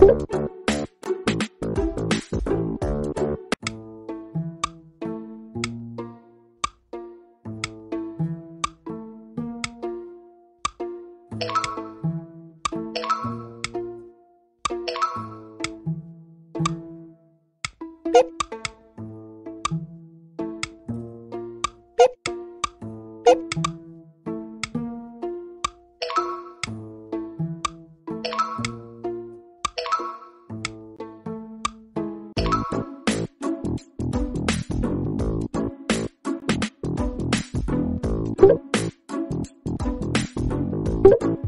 Beep. Thank you.